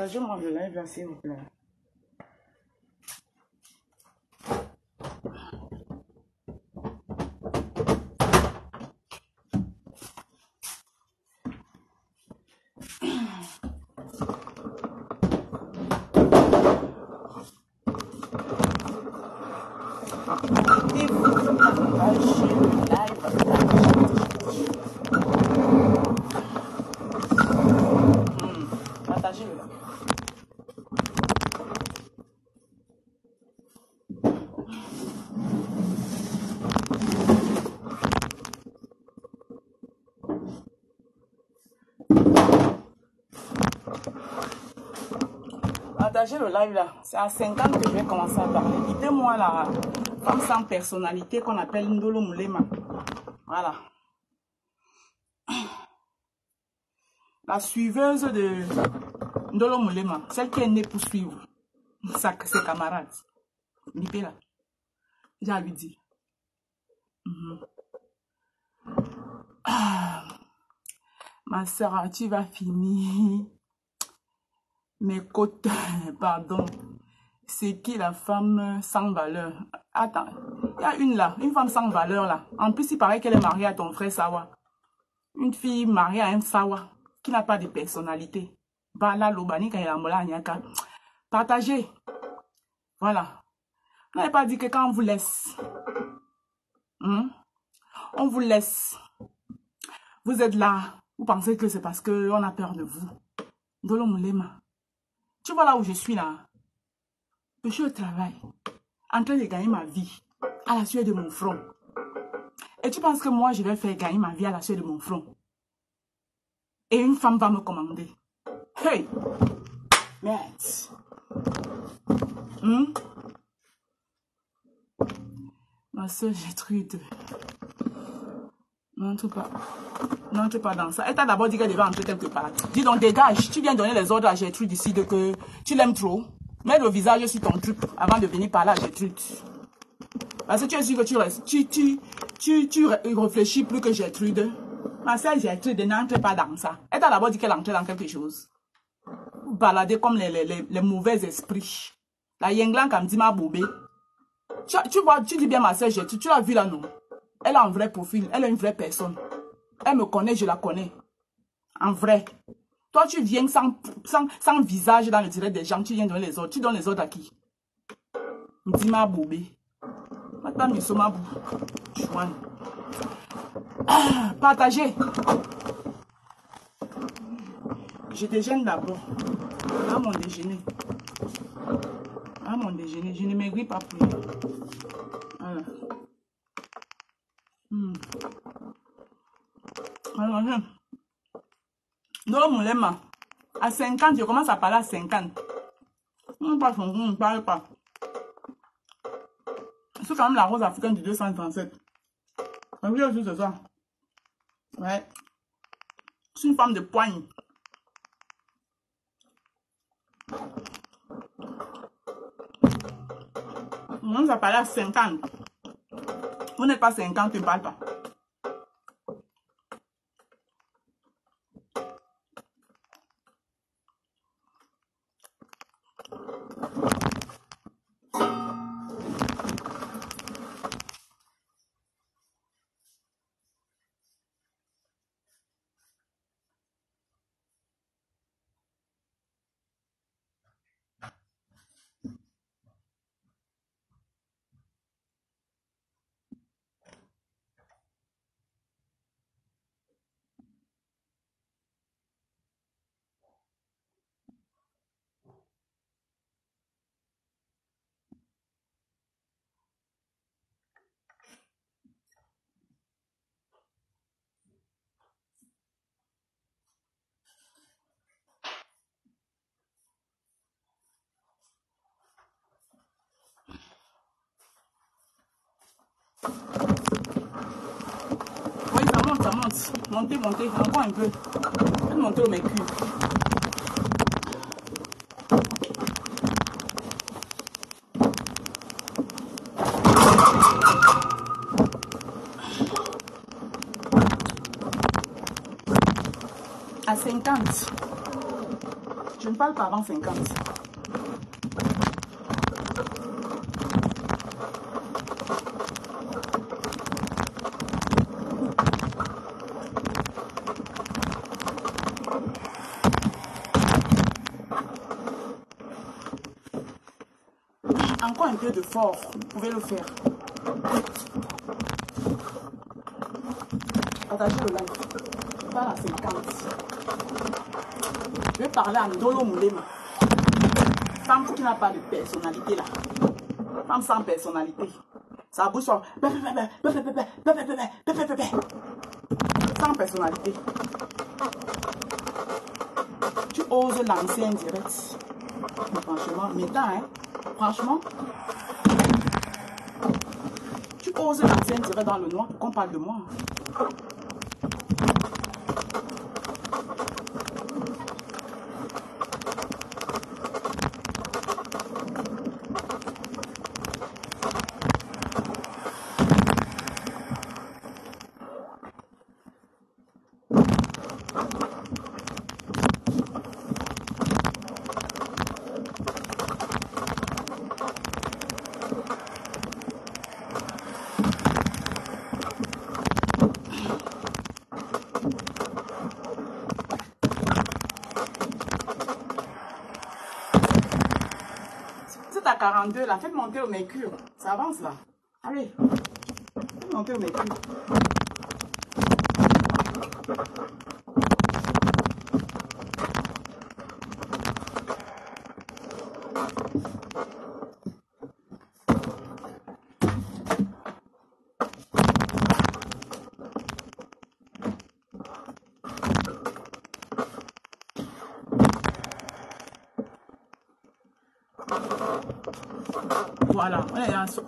Partagez-moi le live là, s'il vous plaît. Partagez-vous, partagez le live. Partagez-le là. Le live là. C'est à 50 que je vais commencer à parler. Dites-moi la femme sans personnalité qu'on appelle Ndolo Moulema. Voilà. La suiveuse de Ndolo Moulema, celle qui est née pour suivre sa, ses camarades. Libé là. J'ai à lui dire. Ah, ma soeur, tu vas finir. Mes côtes, pardon. C'est qui la femme sans valeur? Attends, il y a une là, une femme sans valeur là. En plus, il paraît qu'elle est mariée à ton frère Sawa. Une fille mariée à un Sawa qui n'a pas de personnalité. Bala Lobani Kayamola Nyaka. Partagez. Voilà. Vous n'avez pas dit que quand on vous laisse, hein, on vous laisse. Vous êtes là. Vous pensez que c'est parce qu'on a peur de vous. Dolo Moulema. Tu vois là où je suis là. Je suis au travail. En train de gagner ma vie. À la sueur de mon front. Et tu penses que moi, je vais faire gagner ma vie à la sueur de mon front? Et une femme va me commander. Hey! Merde. Hmm? Ma soeur Gertrude. N'entre pas. N'entre pas dans ça. Elle t'a d'abord dit qu'elle devait entrer quelque part. Dis donc, dégage. Tu viens donner les ordres à Gertrude ici de que tu l'aimes trop. Mets le visage sur ton truc avant de venir parler à Gertrude. Parce que tu es sûr que tu réfléchis plus que Gertrude. Ma soeur Gertrude n'entre pas dans ça. Elle t'a d'abord dit qu'elle entrait dans quelque chose. Vous baladez comme les, les, les, mauvais esprits. La Yenglan comme dit ma boubé. Tu, vois, tu dis bien ma soeur Gertrude, tu l'as vu là, non? Elle a un vrai profil, elle est une vraie personne. Elle me connaît, je la connais. En vrai. Toi, tu viens sans, sans, visage dans le direct des gens, tu viens donner les ordres. Tu donnes les ordres à qui? Dis ma boubé. Maintenant, nous sommes à bout. Ah, partagez. Je déjeune d'abord. À mon déjeuner. À mon déjeuner. Je ne maigris pas plus. Voilà. Hmm. Alors. Non, mon lema. À 50, je commence à parler à 50. On ne on ne parle pas. C'est quand même la rose africaine du 237. On vu aussi ce soir. Ouais. C'est une femme de poigne. On commence à parler à 50. Vous n'êtes pas 50, tu 50. Montez, montez. Encore un peu. Faites monter au mercure. À 50. Je ne parle pas avant 50. De fort, vous pouvez le faire. Partagez le live. Parle à 50. Je vais parler à Ndolo Moulema. Femme qui n'a pas de personnalité là. Femme sans personnalité. Sa bouche soit sans personnalité. Tu oses lancer un direct. Mais franchement, maintenant, hein, franchement, tu oses un direct dans le noir qu'on parle de moi. C'est à 42 là, faites monter au mercure. Ça avance là. Allez, faites monter au mercure.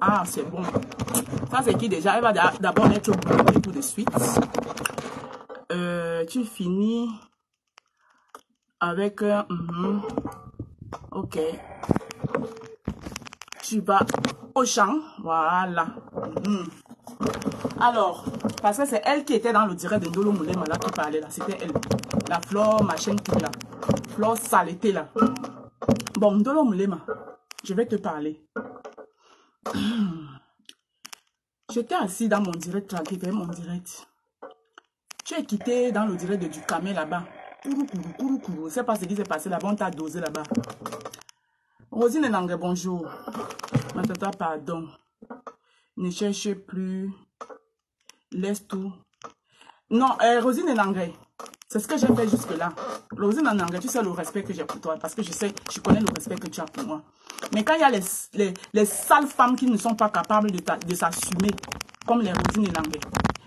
Ah, c'est bon. Ça, c'est qui déjà? Elle va d'a- d'abord être brûlée tout de suite. Euh, tu finis avec... un mhm. Ok. Tu vas au champ. Voilà. Mhm. Alors, parce que c'est elle qui était dans le direct de Ndolo Moulema là qui parlait là. C'était elle. La flore, machin, tout là. Flore saleté là. Bon, Ndolo Moulema, je vais te parler. J'étais assis dans mon direct tranquille, mon direct. Tu es quitté dans le direct de Ducamé là-bas. Kourou, kourou, kourou, kourou. Sais pas ce qui s'est passé là-bas, on t'a dosé là-bas. Rosine Nangue, bonjour. Ma pardon. Ne cherche plus. Laisse tout. Non, euh, Rosine Nangue, c'est ce que j'ai fait jusque-là. Rosine Nangue, tu sais le respect que j'ai pour toi, parce que je sais, je connais le respect que tu as pour moi. Mais quand il y a les, les, les sales femmes qui ne sont pas capables de, s'assumer, comme les Rosine Nangue,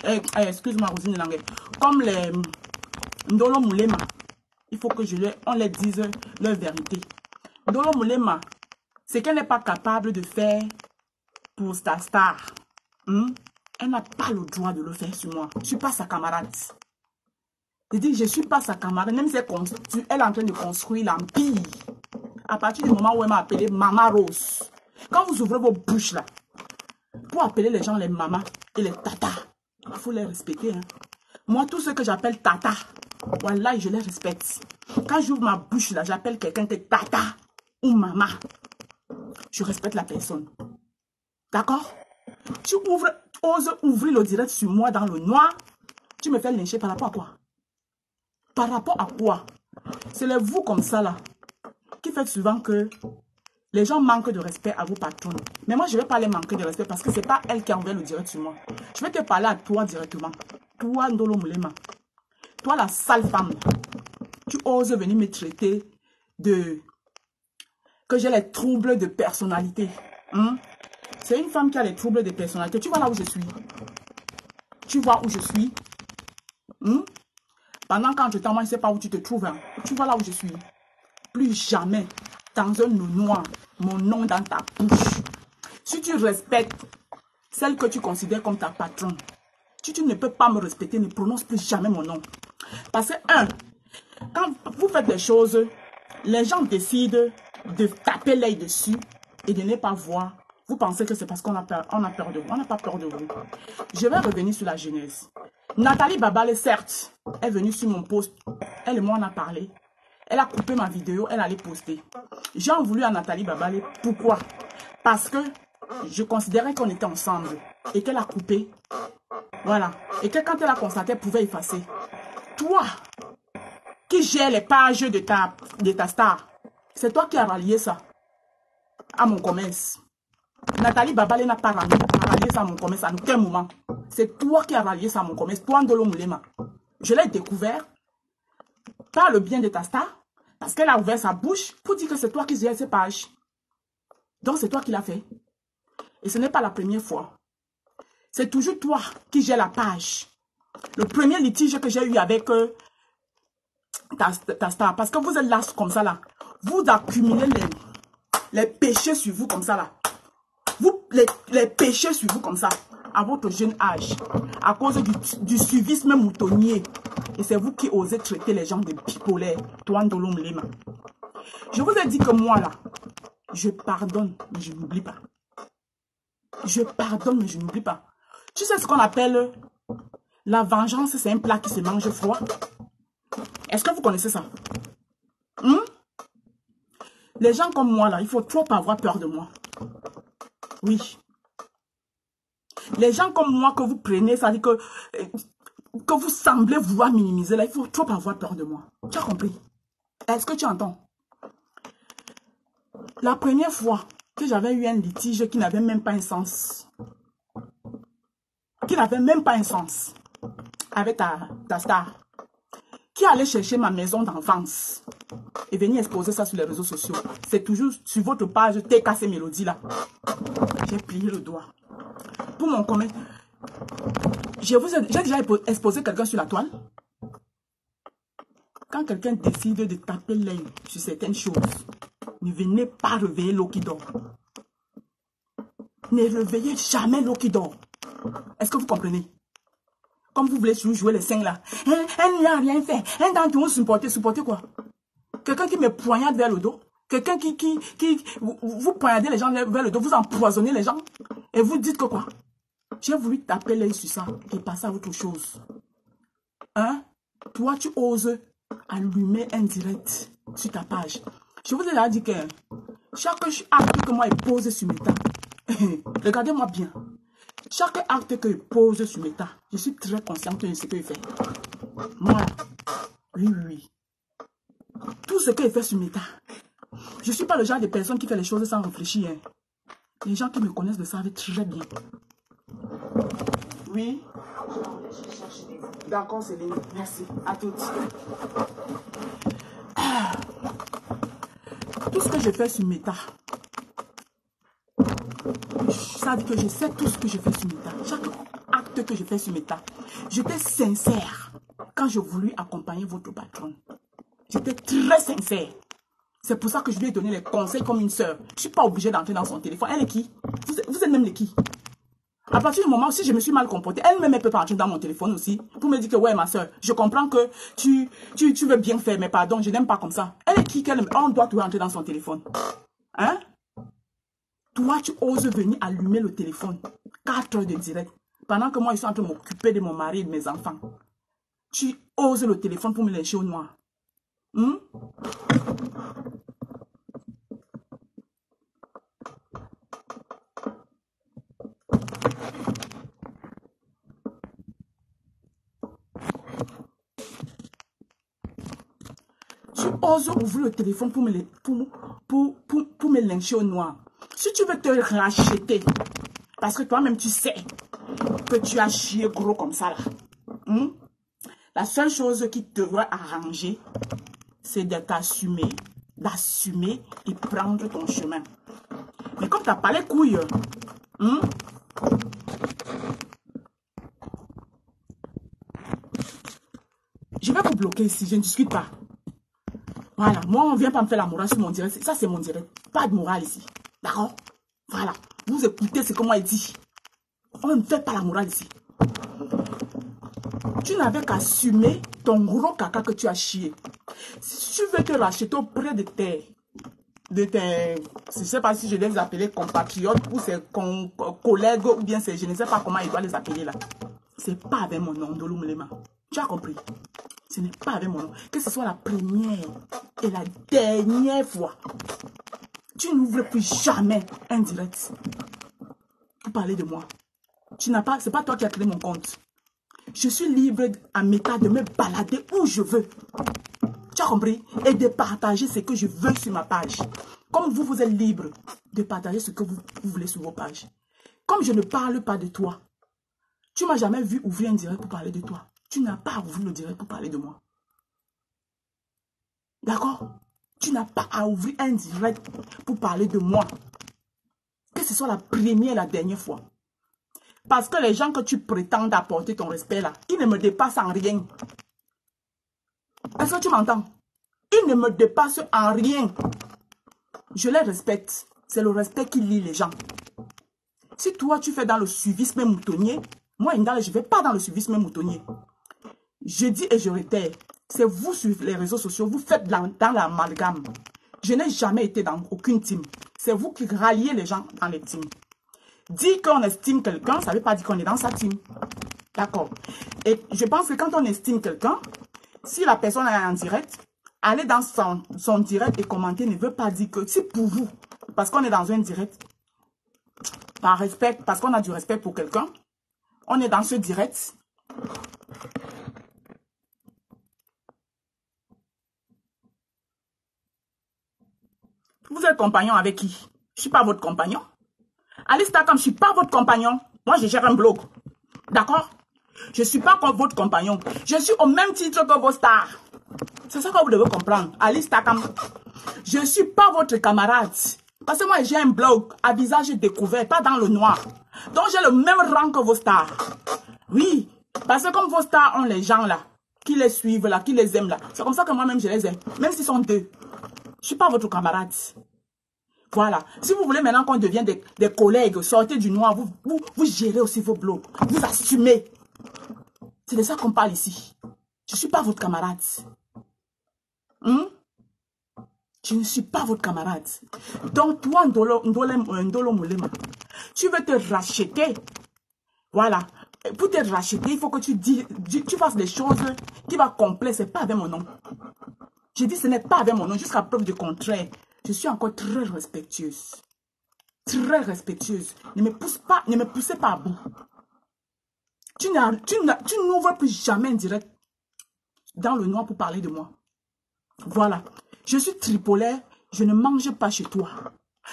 eh, eh, excuse-moi Rosine Nangue, comme les hum, Ndolo Moulema, il faut que je leur, on leur dise leur vérité. Ndolo Moulema, ce qu'elle n'est pas capable de faire pour ta star, hein, elle n'a pas le droit de le faire sur moi. Je ne suis pas sa camarade. Je dis, je ne suis pas sa camarade, même si elle, elle est en train de construire l'empire. À partir du moment où elle m'a appelé Mama Rose, quand vous ouvrez vos bouches là, pour appeler les gens les mamas et les tatas, il faut les respecter. hein. Moi, tout ce que j'appelle tata, voilà, je les respecte. Quand j'ouvre ma bouche là, j'appelle quelqu'un que tata ou maman. Je respecte la personne. D'accord? Tu ouvres, oses ouvrir le direct sur moi dans le noir, tu me fais lyncher par rapport à quoi? Par rapport à quoi? C'est les vous comme ça là qui fait souvent que les gens manquent de respect à vos patrons. Mais moi, je ne vais pas les manquer de respect parce que ce n'est pas elle qui a ouvert le direct sur moi. Je vais te parler à toi directement. Toi, Ndolo Moulema. Toi, la sale femme. Tu oses venir me traiter de... Que j'ai les troubles de personnalité. Hein? C'est une femme qui a les troubles de personnalité. Tu vois là où je suis. Tu vois où je suis. Hein? Pendant quand je t'envoie, je ne sais pas où tu te trouves. hein. Tu vois là où je suis. Plus jamais, dans un noir, mon nom dans ta bouche. Si tu respectes celle que tu considères comme ta patronne, Si tu ne peux pas me respecter, ne prononce plus jamais mon nom. Parce que, un, quand vous faites des choses, les gens décident de taper l'œil dessus et de ne pas voir. Vous pensez que c'est parce qu'on a, peur, on a peur de vous. On n'a pas peur de vous. Je vais revenir sur la genèse. Nathalie Babale, certes, est venue sur mon post. Elle et moi, on a parlé. Elle a coupé ma vidéo, elle allait poster. J'ai en voulu à Nathalie Babale. Pourquoi? Parce que je considérais qu'on était ensemble et qu'elle a coupé. Voilà. Et que quand elle a constaté, elle pouvait effacer. Toi, qui gère les pages de ta, de ta star, c'est toi qui as rallié ça à mon commerce. Nathalie Babale n'a pas rallié, ça à mon commerce à aucun moment? C'est toi qui as rallié ça à mon commerce, toi Ndolo Moulema. Je l'ai découvert par le bien de ta star, parce qu'elle a ouvert sa bouche pour dire que c'est toi qui gères ces pages. Donc c'est toi qui l'as fait. Et ce n'est pas la première fois. C'est toujours toi qui gères la page. Le premier litige que j'ai eu avec euh, ta, star, parce que vous êtes là comme ça là, vous accumulez les, les péchés sur vous comme ça là. Vous, les, les péchés sur vous comme ça, à votre jeune âge, à cause du, du suivisme moutonnier. Et c'est vous qui osez traiter les gens de bipolaires. Toi, Je vous ai dit que moi là, je pardonne, mais je n'oublie pas. Je pardonne, mais je n'oublie pas. Tu sais ce qu'on appelle la vengeance, c'est un plat qui se mange froid. Est-ce que vous connaissez ça? Hmm? Les gens comme moi, là, il faut trop avoir peur de moi. Oui. Les gens comme moi que vous prenez, ça dit que, que vous semblez vouloir minimiser, là, il faut trop avoir peur de moi. Tu as compris? Est-ce que tu entends? La première fois que j'avais eu un litige qui n'avait même pas un sens, qui n'avait même pas un sens avec ta, ta star, qui allait chercher ma maison d'enfance et venir exposer ça sur les réseaux sociaux? C'est toujours sur votre page TKC Mélodie là. J'ai plié le doigt. Pour mon commun, j'ai déjà exposé quelqu'un sur la toile. Quand quelqu'un décide de taper l'œil sur certaines choses, ne venez pas réveiller l'eau qui dort. Ne réveillez jamais l'eau qui dort. Est-ce que vous comprenez? Comme vous voulez jouer les cinq là. Elle, n'a rien fait. Elle dans tout supporter. Supporter quoi? Quelqu'un qui me poignarde vers le dos. Quelqu'un qui, qui, qui, vous, poignardez les gens vers le dos. Vous empoisonnez les gens. Et vous dites que quoi? J'ai voulu taper l'œil sur ça et passer à autre chose. Hein Toi, tu oses allumer un direct sur ta page. Je vous ai déjà dit que chaque acte que moi je pose sur mes regardez-moi bien. Chaque acte que je pose sur mes je suis très consciente de ce que je fais. Moi, oui, oui. Tout ce que je fais sur mes je ne suis pas le genre de personne qui fait les choses sans réfléchir. Hein. Les gens qui me connaissent le savent très bien. Oui. D'accord, Céline. Merci. À toutes. Tout ce que je fais sur Meta, ça que je sais tout ce que je fais sur Meta. Chaque acte que je fais sur Meta, j'étais sincère quand je voulais accompagner votre patron. J'étais très sincère. C'est pour ça que je lui ai donné les conseils comme une soeur. Je ne suis pas obligée d'entrer dans son téléphone. Elle est qui? Vous, vous êtes même les qui? À partir du moment où si je me suis mal comportée, elle-même elle peut entrer dans mon téléphone aussi pour me dire que ouais ma soeur, je comprends que tu, tu, tu veux bien faire, mais pardon, je n'aime pas comme ça. Elle est qui qu'elle On doit tout entrer dans son téléphone. Hein? Toi, tu oses venir allumer le téléphone. 4 heures de direct. Pendant que moi, je suis en train de m'occuper de mon mari et de mes enfants. Tu oses le téléphone pour me lécher au noir. Hmm? Tu oses ouvrir le téléphone pour me, pour, pour, pour, pour me lyncher au noir. Si tu veux te racheter, parce que toi-même tu sais que tu as chié gros comme ça là. Hmm? La seule chose qui te devrait arranger, c'est de t'assumer, d'assumer et prendre ton chemin. Mais comme tu n'as pas les couilles, hmm? je vais vous bloquer ici, je ne discute pas. Voilà, moi, on ne vient pas me faire la morale sur mon direct. Ça, c'est mon direct. Pas de morale ici. D'accord Voilà. Vous écoutez ce que moi, dit. On ne fait pas la morale ici. Tu n'avais qu'à assumer ton gros caca que tu as chié. Si tu veux te racheter auprès de tes, de tes, je ne sais pas si je vais les appeler compatriotes ou ses collègues ou bien c'est, je ne sais pas comment il doit les appeler là. C'est pas avec mon nom, Dolumlema. Tu as compris? Ce n'est pas avec mon nom. Que ce soit la première et la dernière fois. Tu n'ouvres plus jamais un direct pour parler de moi. Tu n'as pas, c'est pas toi qui as créé mon compte. Je suis libre à méta de me balader où je veux. Tu as compris? Et de partager ce que je veux sur ma page. Comme vous, vous êtes libre de partager ce que vous, voulez sur vos pages. Comme je ne parle pas de toi, tu m'as jamais vu ouvrir un direct pour parler de toi. Tu n'as pas ouvert le direct pour parler de moi. D'accord? Tu n'as pas à ouvrir un direct pour parler de moi. Que ce soit la première et la dernière fois. Parce que les gens que tu prétends apporter ton respect là, ils ne me dépassent en rien. Est-ce que tu m'entends? Ils ne me dépassent en rien. Je les respecte. C'est le respect qui lie les gens. Si toi, tu fais dans le suivisme moutonnier, moi, je ne vais pas dans le suivisme moutonnier. Je dis et je réitère, c'est vous sur les réseaux sociaux, vous faites dans, l'amalgame. Je n'ai jamais été dans aucune team. C'est vous qui ralliez les gens dans les teams. Dire qu'on estime quelqu'un, ça ne veut pas dire qu'on est dans sa team. D'accord. Et je pense que quand on estime quelqu'un, si la personne est en direct, aller dans son, son direct et commenter ne veut pas dire que c'est pour vous. Parce qu'on est dans un direct, par respect, parce qu'on a du respect pour quelqu'un, on est dans ce direct. Vous êtes compagnon avec qui? Je ne suis pas votre compagnon. Alice comme je ne suis pas votre compagnon. Moi, je gère un blog. D'accord? Je ne suis pas comme votre compagnon. Je suis au même titre que vos stars. C'est ça que vous devez comprendre. Alice Takam. Je ne suis pas votre camarade. Parce que moi, j'ai un blog à visage découvert, pas dans le noir. Donc, j'ai le même rang que vos stars. Oui, parce que comme vos stars ont les gens là, qui les suivent là, qui les aiment là, c'est comme ça que moi-même, je les aime. Même s'ils sont deux. Je suis pas votre camarade. Voilà. Si vous voulez maintenant qu'on devienne des, collègues, sortez du noir, vous, vous, gérez aussi vos blogs. Vous assumez. C'est de ça qu'on parle ici. Je ne suis pas votre camarade. Hmm? Je ne suis pas votre camarade. Donc, toi, Ndolo, Ndolo, Moulema, tu veux te racheter. Voilà. Pour te racheter, il faut que tu, dis, tu fasses des choses qui vont compléter. Ce n'est pas avec mon nom. Je dis ce n'est pas avec mon nom, jusqu'à preuve du contraire je suis encore très respectueuse. Très respectueuse. Ne me pousse pas, ne me poussez pas à bout. Tu n'ouvres plus jamais un direct dans le noir pour parler de moi. Voilà. Je suis tripolaire, je ne mange pas chez toi.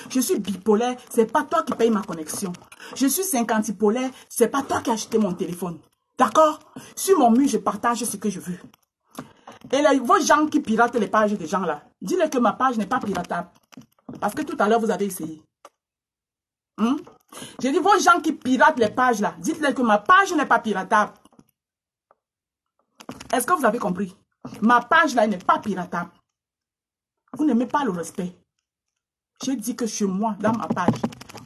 Je suis bipolaire, c'est pas toi qui paye ma connexion. Je suis cinquantipolaire, c'est pas toi qui as acheté mon téléphone. D'accord? Sur mon mur, je partage ce que je veux. Et les, vos gens qui piratent les pages des gens là, dis-leur que ma page n'est pas piratable. Parce que tout à l'heure, vous avez essayé. Hmm? J'ai dit, vos gens qui piratent les pages là, dites-leur que ma page n'est pas piratable. Est-ce que vous avez compris? Ma page là n'est pas piratable. Vous n'aimez pas le respect. J'ai dit que chez moi, dans ma page,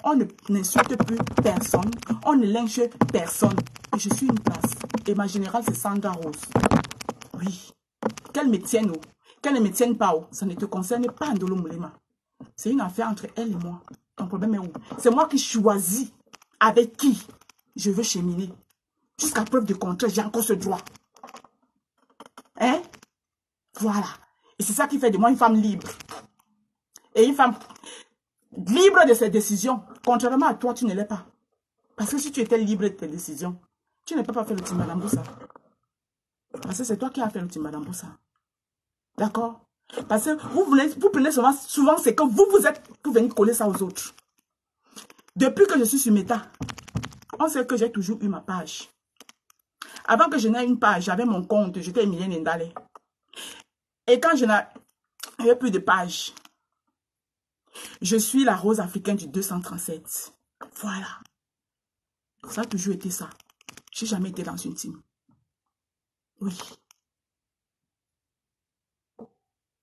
on n'insulte plus personne, on ne lynche personne. Et je suis une place. Et ma générale, c'est Sandra Rose. Oui qu'elle me tienne ou qu'elle ne me tienne pas, ça ne te concerne pas, Ndolo Moulema. C'est une affaire entre elle et moi. Ton problème est où? C'est moi qui choisis avec qui je veux cheminer. Jusqu'à preuve de contraire, j'ai encore ce droit. Hein? Voilà. Et c'est ça qui fait de moi une femme libre. Et une femme libre de ses décisions. Contrairement à toi, tu ne l'es pas. Parce que si tu étais libre de tes décisions, tu ne pas faire le Timbadamboussa. Parce que c'est toi qui as fait le Timbadamboussa. D'accord? Parce que vous, vous prenez souvent, souvent c'est que vous, vous êtes pour venir coller ça aux autres. Depuis que je suis sur Meta, on sait que j'ai toujours eu ma page. Avant que je n'aie une page, j'avais mon compte, j'étais Emilien Ndale. Et quand je n'avais plus de page, je suis la rose africaine du 237. Voilà. Ça a toujours été ça. Je n'ai jamais été dans une team. Oui.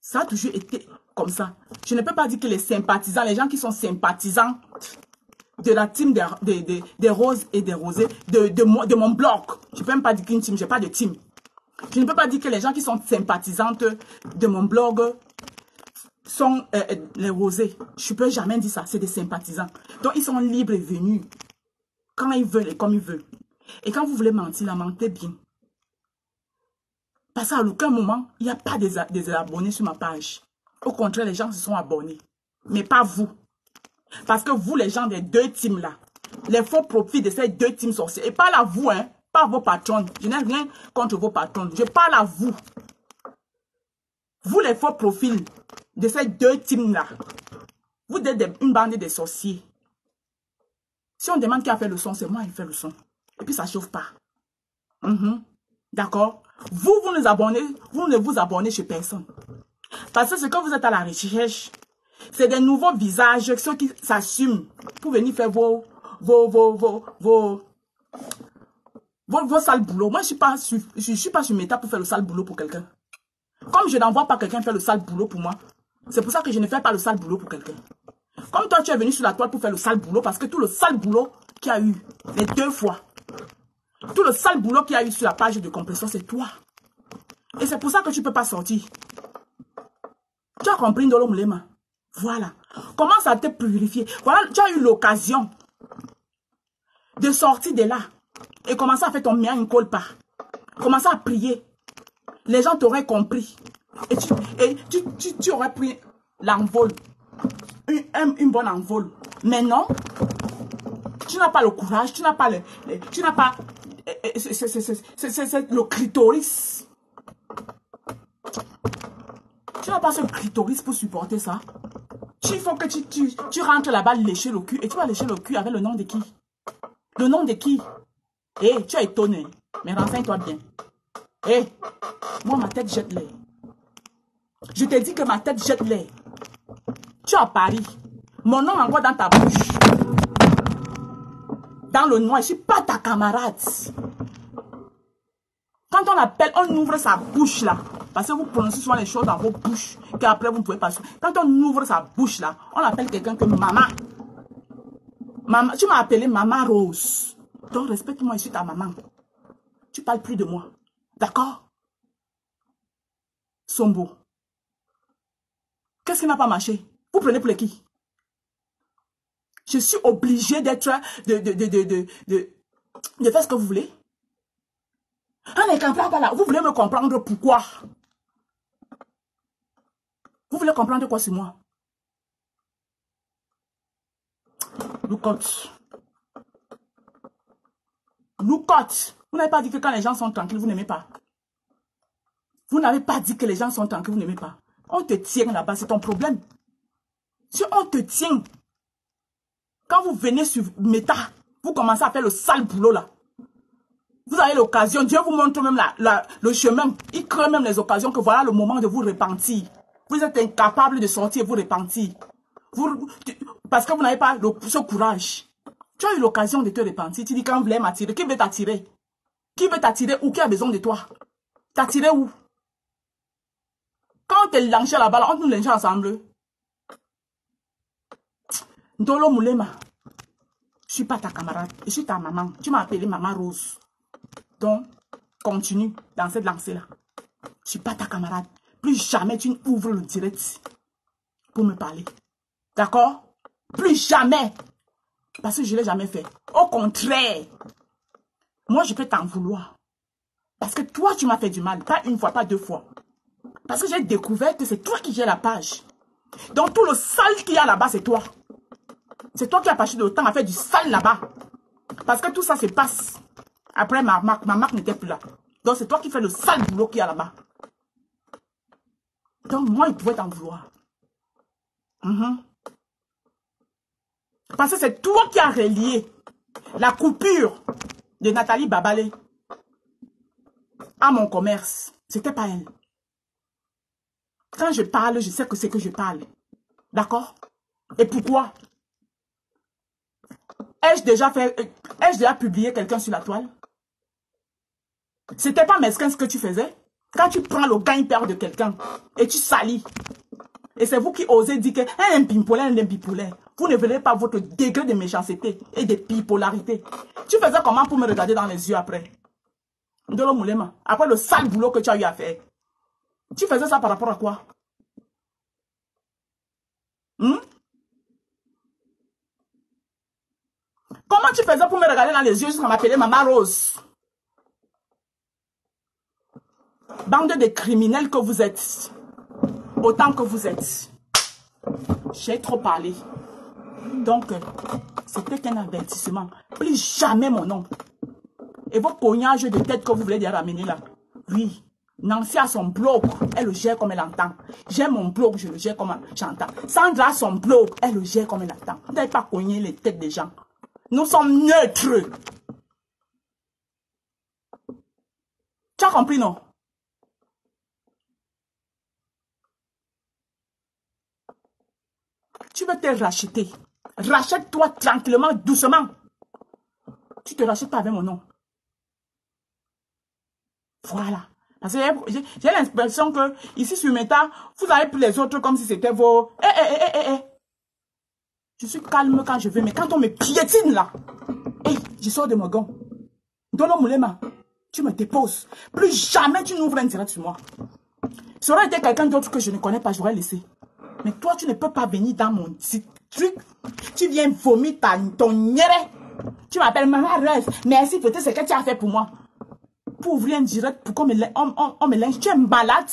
Ça a toujours été comme ça. Je ne peux pas dire que les sympathisants, les gens qui sont sympathisants, de la team des, roses et des rosés, de, de, mon, de mon blog. Je ne peux même pas dire qu'une team, je n'ai pas de team. Je ne peux pas dire que les gens qui sont sympathisantes de mon blog sont euh, euh, les rosés. Je ne peux jamais dire ça, c'est des sympathisants. Donc, ils sont libres et venus quand ils veulent et comme ils veulent. Et quand vous voulez mentir, la mentez bien. Parce qu'à aucun moment, il n'y a pas des, abonnés sur ma page. Au contraire, les gens se sont abonnés. Mais pas vous. Parce que vous, les gens des deux teams là, les faux profits de ces deux teams sorciers, et pas à vous, hein, pas vos patrons. Je n'ai rien contre vos patrons. Je parle à vous. Vous, les faux profils de ces deux teams-là, vous êtes une bande de sorciers. Si on demande qui a fait le son, c'est moi qui fait le son. Et puis ça ne chauffe pas. Mhm. D'accord? Vous, vous nous abonnez, vous ne vous abonnez chez personne. Parce que ce que vous êtes à la recherche, c'est des nouveaux visages, ceux qui s'assument pour venir faire vos, vos, vos, vos, vos, vos, sales boulots. Moi, je ne suis pas sur, je suis pas sur pour faire le sale boulot pour quelqu'un. Comme je n'envoie pas quelqu'un faire le sale boulot pour moi, c'est pour ça que je ne fais pas le sale boulot pour quelqu'un. Comme toi, tu es venu sur la toile pour faire le sale boulot, parce que tout le sale boulot qu'il y a eu, les deux fois, tout le sale boulot qu'il y a eu sur la page de compression, c'est toi. Et c'est pour ça que tu ne peux pas sortir. Tu as compris, Ndolo Moulema Voilà. Commence à te purifier. Voilà, tu as eu l'occasion de sortir de là et commencer à faire ton mien pas. Commencer à prier. Les gens t'auraient compris. Et tu, et tu, tu, aurais pris l'envol. Une, une, bonne envol. Mais non, tu n'as pas le courage, tu n'as pas le, tu n'as pas, c'est le clitoris. Tu n'as pas ce clitoris pour supporter ça. Il faut que tu, tu, rentres là-bas lécher le cul. Et tu vas lécher le cul avec le nom de qui? Le nom de qui? Eh, tu es étonné. Mais renseigne-toi bien. Eh, moi, ma tête jette l'air. Je te dis que ma tête jette l'air. Tu es à Paris. Mon nom envoie dans ta bouche. Dans le noir, je ne suis pas ta camarade. Quand on appelle, on ouvre sa bouche là. Parce que vous prononcez souvent les choses dans vos bouches qu'après vous ne pouvez pas. Quand on ouvre sa bouche là, on appelle quelqu'un que maman. maman tu m'as appelé maman Rose. Donc respecte-moi, je suis ta maman. Tu parles plus de moi. D'accord? Sombo. Qu'est-ce qui n'a pas marché? Vous prenez pour qui? Je suis obligé d'être, de, de, de, de, faire ce que vous voulez. Ah, ne comprend pas là. Vous voulez me comprendre pourquoi? Vous voulez comprendre quoi sur moi? Loukotte. Loukotte. Vous n'avez pas dit que quand les gens sont tranquilles, vous n'aimez pas. Vous n'avez pas dit que les gens sont tranquilles, vous n'aimez pas. On te tient là-bas, c'est ton problème. Si on te tient, quand vous venez sur Meta, vous commencez à faire le sale boulot là. Vous avez l'occasion, Dieu vous montre même la, le chemin. Il crée même les occasions que voilà le moment de vous repentir. Vous êtes incapable de sortir et vous repentir. Vous, parce que vous n'avez pas ce courage. Tu as eu l'occasion de te repentir. Tu dis quand voulez m'attirer, qui veut t'attirer? Qui veut t'attirer ou qui a besoin de toi? T'attirer où? Quand tu es lancé là-bas, on nous lance ensemble. Ndolo Moulema, je suis pas ta camarade, je suis ta maman. Tu m'as appelé maman Rose. Donc, continue dans cette lancée-là. Je ne suis pas ta camarade. Plus jamais tu ouvres le direct pour me parler. D'accord? Plus jamais. Parce que je ne l'ai jamais fait. Au contraire, moi, je peux t'en vouloir. Parce que toi, tu m'as fait du mal. Pas une fois, pas deux fois. Parce que j'ai découvert que c'est toi qui gères la page. Donc, tout le sale qu'il y a là-bas, c'est toi. C'est toi qui as passé le temps à faire du sale là-bas. Parce que tout ça se passe après, ma marque, ma marque n'était plus là. Donc, c'est toi qui fais le sale boulot a là-bas. Donc, moi, il pouvait t'en vouloir. Mhm. Parce que c'est toi qui as relié la coupure de Nathalie Babalé à mon commerce. C'était pas elle. Quand je parle, je sais que c'est que je parle. D'accord? Et pourquoi? Ai-je déjà fait, ai-je déjà publié quelqu'un sur la toile? C'était pas mesquin ce que tu faisais? Quand tu prends le gagne-père de quelqu'un et tu salis. Et c'est vous qui osez dire que un pimpolin, un. Vous ne verrez pas votre degré de méchanceté et de bipolarité. Tu faisais comment pour me regarder dans les yeux après? Ndolo Moulema, après le sale boulot que tu as eu à faire. Tu faisais ça par rapport à quoi? Hmm? Comment tu faisais pour me regarder dans les yeux jusqu'à m'appeler Maman Rose? Bande de criminels que vous êtes. Autant que vous êtes. J'ai trop parlé. Donc, c'était qu'un avertissement. Plus jamais mon nom. Et vos cognages de tête que vous voulez ramener là. Oui. Nancy a son blog, elle le gère comme elle entend. J'ai mon blog, je le gère comme j'entends. Sandra a son blog, elle le gère comme elle entend. Vous n'avez pas cogné les têtes des gens. Nous sommes neutres. Tu as compris, non? Tu veux te racheter. Rachète-toi tranquillement, doucement. Tu te rachètes pas avec mon nom. Voilà. Parce que j'ai l'impression que ici sur Meta, vous avez pris les autres comme si c'était vos... Eh, eh, eh, eh, eh. Je suis calme quand je veux, mais quand on me piétine là, eh, je sors de mon gant. Dono Moulema, tu me déposes. Plus jamais tu n'ouvres un direct sur moi. Ça aurait été quelqu'un d'autre que je ne connais pas, j'aurais laissé. Mais toi, tu ne peux pas venir dans mon truc. Tu viens vomir ta, ton. Tu m'appelles Maman Rêve. Merci, peut-être ce que tu as fait pour moi. Pour ouvrir un direct, pour qu'on me, on, on, me lynche. Tu es malade.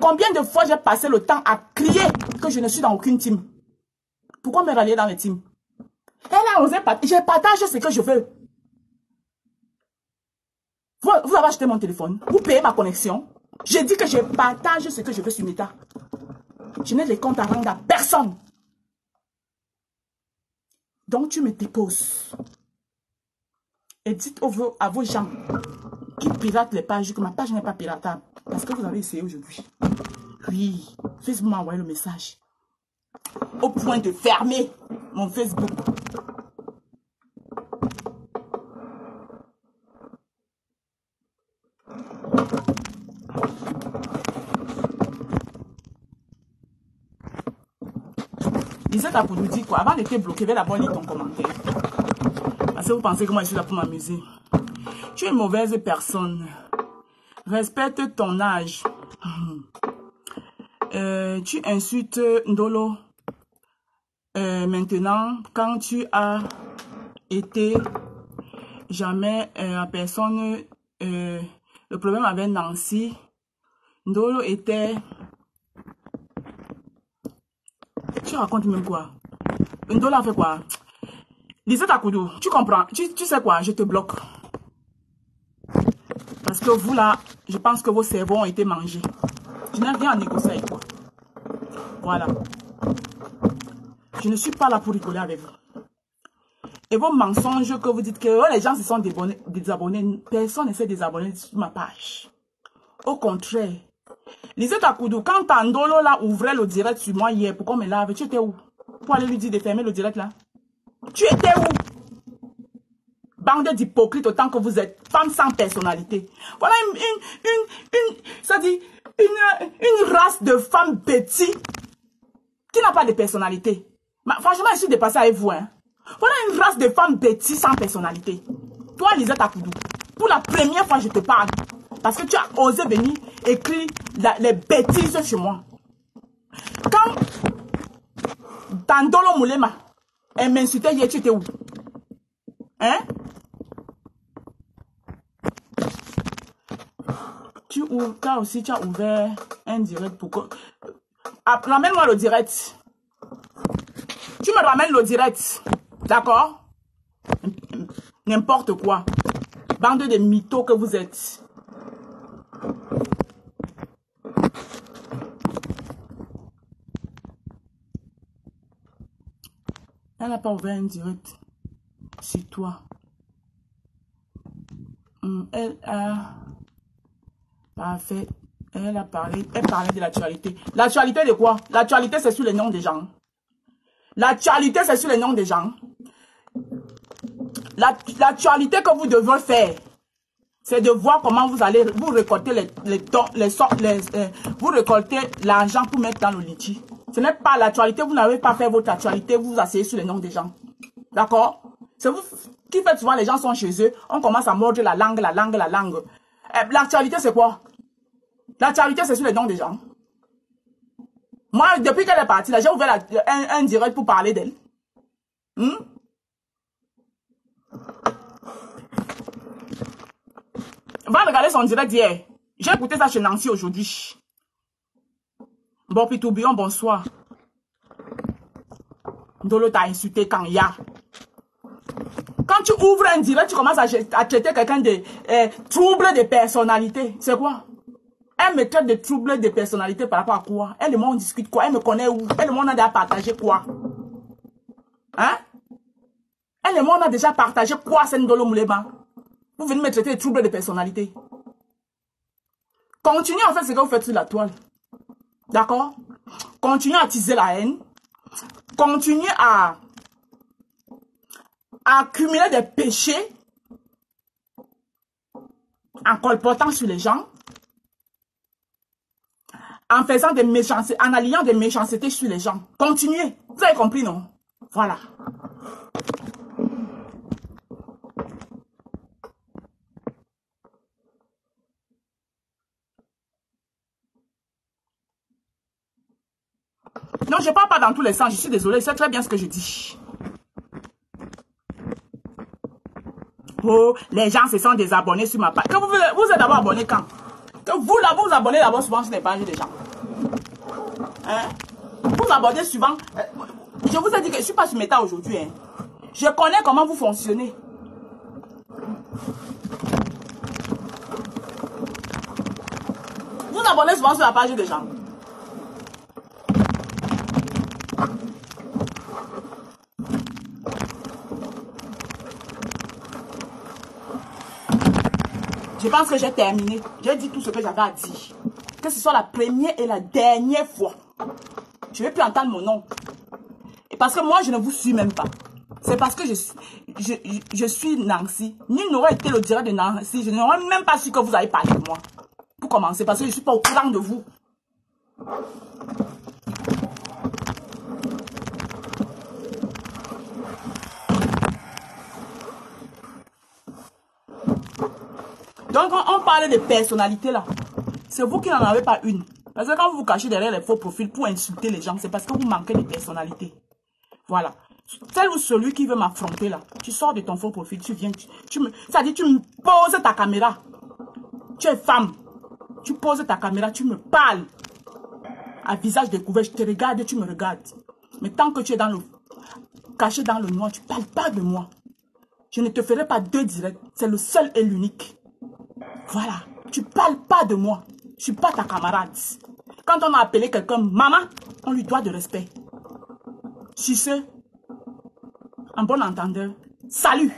Combien de fois j'ai passé le temps à crier que je ne suis dans aucune team? Pourquoi me rallier dans les teams? Elle a osé partager. J'ai partagé ce que je veux. Vous, vous avez acheté mon téléphone. Vous payez ma connexion. J'ai dit que je partage ce que je veux sur Meta. Je n'ai les comptes à rendre à personne. Donc tu me déposes. Et dites à vos gens qui piratent les pages que ma page n'est pas piratable. Parce que vous avez essayé aujourd'hui. Oui, Facebook m'a envoyé le message. Au point de fermer mon Facebook. Lisette pour nous dire quoi Avant d'être bloqué, vais d'abord lire ton commentaire. Parce que vous pensez que moi je suis là pour m'amuser. Tu es mauvaise personne. Respecte ton âge. Euh, tu insultes Ndolo. Euh, maintenant, quand tu as été jamais euh, personne, le problème avec Nancy, Ndolo était Tu racontes même quoi? Ndola fait quoi? Lisette Akoudou, tu comprends? Tu sais quoi? Je te bloque. Parce que vous là, je pense que vos cerveaux ont été mangés. Je n'ai rien à négocier avec toi. Voilà. Je ne suis pas là pour rigoler avec vous. Et vos mensonges que vous dites que oh, les gens se sont désabonnés, personne ne s'est désabonné sur ma page. Au contraire, Lisette Akoudou, quand Tandolo là ouvrait le direct sur moi hier pour qu'on me lave, tu étais où? Pour aller lui dire de fermer le direct là Tu étais où? Bande d'hypocrites autant que vous êtes, femme sans personnalité. Voilà une, une, une, ça dit, une, une race de femmes bêtises qui n'a pas de personnalité. franchement, je suis dépassée avec vous. Hein. Voilà une race de femmes bêtises sans personnalité. Toi, Lisette Akoudou, pour la première fois, je te parle. Parce que tu as osé venir écrire les bêtises sur moi. Quand Tandolo Moulema, elle m'insultait hier, tu étais où? Hein? Tu ouvres, quand aussi tu as ouvert un direct pour que... Ah, ramène-moi le direct. Tu me ramènes le direct. D'accord? N'importe quoi. Bande de mythos que vous êtes. Elle n'a pas ouvert un direct sur toi. Hmm, elle a Elle a parlé, elle parlait de l'actualité. L'actualité de quoi? L'actualité, c'est sur les noms des gens. L'actualité, c'est sur les noms des gens. L'actualité que vous devez faire, c'est de voir comment vous allez vous récolter les, les, les, euh, vous récolter l'argent pour mettre dans le litchi. Ce n'est pas l'actualité. Vous n'avez pas fait votre actualité. Vous vous asseyez sur les noms des gens. D'accord? C'est vous qui faites souvent les gens sont chez eux. On commence à mordre la langue, la langue, la langue. Eh, l'actualité, c'est quoi? L'actualité, c'est sur les noms des gens. Moi, depuis qu'elle est partie, j'ai ouvert un, direct pour parler d'elle. Hmm? Va regarder son direct d'hier. J'ai écouté ça chez Nancy aujourd'hui. Bon, puis tourbillon, bonsoir. Dolo t'a insulté quand il y a. Quand tu ouvres un direct, tu commences à, traiter quelqu'un de euh, trouble de personnalité. C'est quoi? Elle me traite de trouble de personnalité par rapport à quoi? Elle et moi, on discute quoi? Elle me connaît où? Elle et moi, on a déjà partagé quoi? Hein? Elle et moi, on a déjà partagé quoi, Sendolo Moulema Vous venez me traiter de trouble de personnalité. Continuez en fait ce que vous faites sur la toile. D'accord? Continuez à attiser la haine. Continuez à, accumuler des péchés en colportant sur les gens. En faisant des méchancetés, en alliant des méchancetés sur les gens. Continuez. Vous avez compris, non? Voilà. Non, je ne parle pas dans tous les sens. Je suis désolée. C'est très bien ce que je dis. Oh, les gens se sont désabonnés sur ma page. vous, vous êtes d'abord abonné quand? Que vous, là, vous vous abonnez d'abord souvent sur les pages des gens. Hein? Vous abonnez souvent. Euh, je vous ai dit que je ne suis pas sur Meta aujourd'hui. Hein. Je connais comment vous fonctionnez. Vous abonnez souvent sur la page des gens. Je pense que j'ai terminé. J'ai dit tout ce que j'avais à dire. Que ce soit la première et la dernière fois. Je ne vais plus entendre mon nom. Et parce que moi, je ne vous suis même pas. C'est parce que je suis, je, je, suis Nancy. Nul n'aurait été le direct de Nancy. Je n'aurais même pas su que vous avez parlé de moi. Pour commencer, parce que je ne suis pas au courant de vous. Donc, quand on parle de personnalité là, c'est vous qui n'en avez pas une. Parce que quand vous vous cachez derrière les faux profils pour insulter les gens, c'est parce que vous manquez de personnalité. Voilà. Celle ou celui qui veut m'affronter là, tu sors de ton faux profil, tu viens, tu, me, ça dit tu me poses ta caméra. Tu es femme. Tu poses ta caméra, tu me parles. À visage découvert, je te regarde, tu me regardes. Mais tant que tu es dans le, caché dans le noir, tu ne parles pas de moi. Je ne te ferai pas deux directs. C'est le seul et l'unique. Voilà. Tu parles pas de moi. Je suis pas ta camarade. Quand on a appelé quelqu'un maman, on lui doit de respect. Sur ce, en bon entendeur, salut